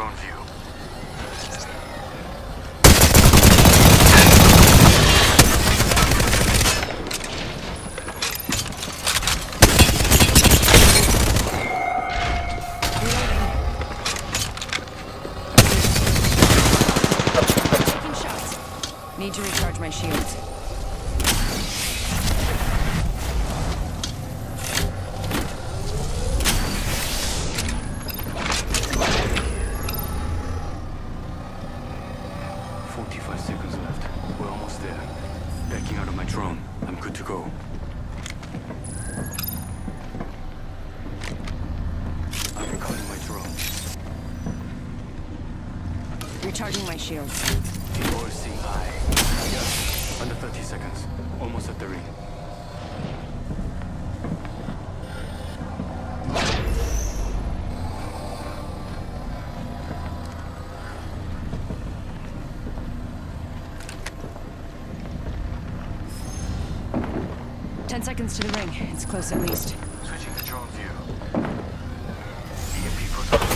drone view. Need to recharge my shields. Seconds left. We're almost there. Backing out of my drone. I'm good to go. I'm recalling my drone. Recharging my shields. The. Yes. Under 30 seconds. Almost at the ring. Ten seconds to the ring. It's close at least. Switching to drone view. EMP protocol.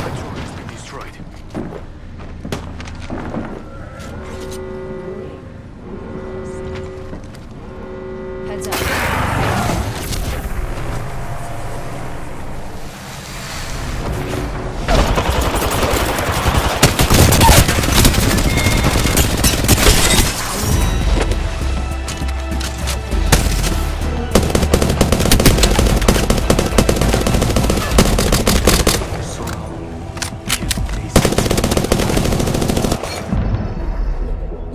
My drone has been destroyed. Heads up.